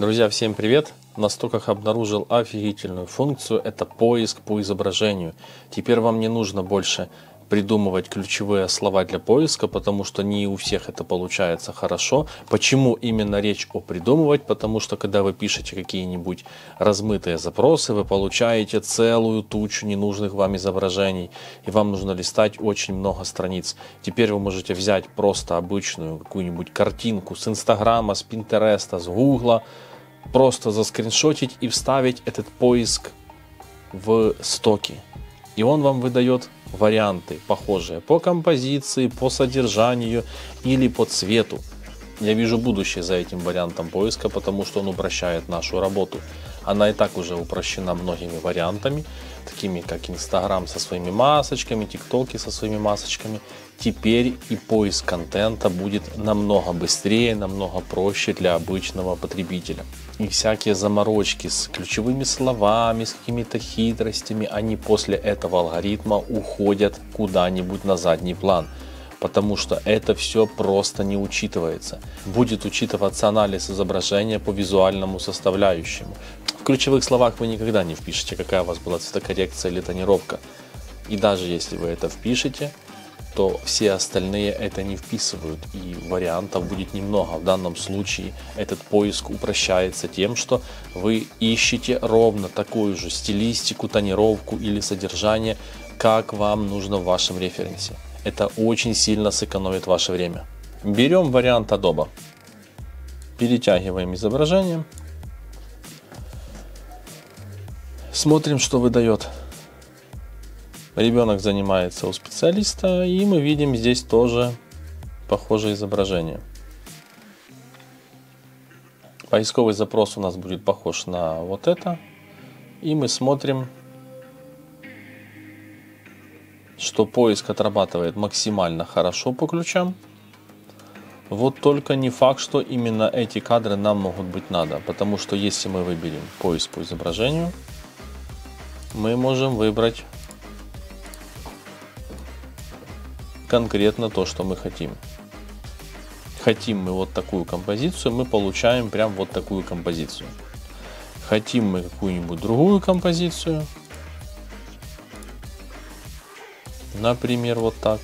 Друзья, всем привет! На стоках обнаружил офигительную функцию, это поиск по изображению. Теперь вам не нужно больше придумывать ключевые слова для поиска, потому что не у всех это получается хорошо. Почему именно речь о придумывать? Потому что когда вы пишете какие-нибудь размытые запросы, вы получаете целую тучу ненужных вам изображений, и вам нужно листать очень много страниц. Теперь вы можете взять просто обычную какую-нибудь картинку с Инстаграма, с Пинтереста, с Гугла, просто заскриншотить и вставить этот поиск в стоки. И он вам выдает варианты похожие по композиции, по содержанию или по цвету. Я вижу будущее за этим вариантом поиска, потому что он упрощает нашу работу. Она и так уже упрощена многими вариантами, такими как Инстаграм со своими масочками, ТикТоки со своими масочками. Теперь и поиск контента будет намного быстрее, намного проще для обычного потребителя. И всякие заморочки с ключевыми словами, с какими-то хитростями, они после этого алгоритма уходят куда-нибудь на задний план потому что это все просто не учитывается. Будет учитываться анализ изображения по визуальному составляющему. В ключевых словах вы никогда не впишете, какая у вас была цветокоррекция или тонировка. И даже если вы это впишете, то все остальные это не вписывают, и вариантов будет немного. В данном случае этот поиск упрощается тем, что вы ищете ровно такую же стилистику, тонировку или содержание, как вам нужно в вашем референсе. Это очень сильно сэкономит ваше время. Берем вариант Adobe. Перетягиваем изображение. Смотрим, что выдает. Ребенок занимается у специалиста, и мы видим здесь тоже похожее изображение. Поисковый запрос у нас будет похож на вот это. И мы смотрим, что поиск отрабатывает максимально хорошо по ключам. Вот только не факт, что именно эти кадры нам могут быть надо. Потому что если мы выберем поиск по изображению, мы можем выбрать конкретно то, что мы хотим. Хотим мы вот такую композицию, мы получаем прям вот такую композицию. Хотим мы какую-нибудь другую композицию, например, вот так.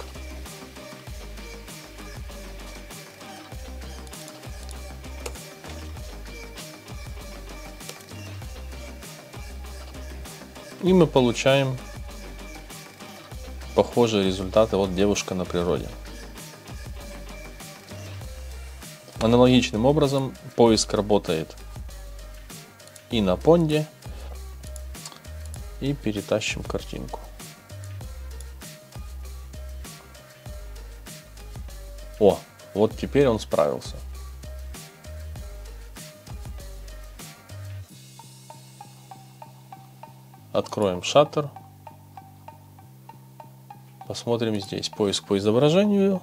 И мы получаем похожие результаты вот девушка на природе. Аналогичным образом поиск работает и на понде, и перетащим картинку. О, вот теперь он справился. Откроем шаттер. Посмотрим здесь поиск по изображению.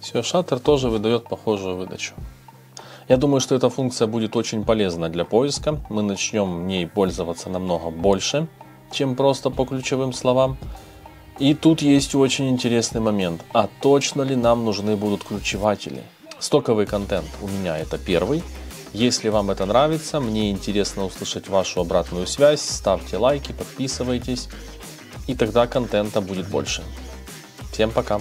Все, шаттер тоже выдает похожую выдачу. Я думаю, что эта функция будет очень полезна для поиска. Мы начнем ней пользоваться намного больше, чем просто по ключевым словам. И тут есть очень интересный момент. А точно ли нам нужны будут ключеватели? Стоковый контент у меня это первый. Если вам это нравится, мне интересно услышать вашу обратную связь, ставьте лайки, подписывайтесь, и тогда контента будет больше. Всем пока!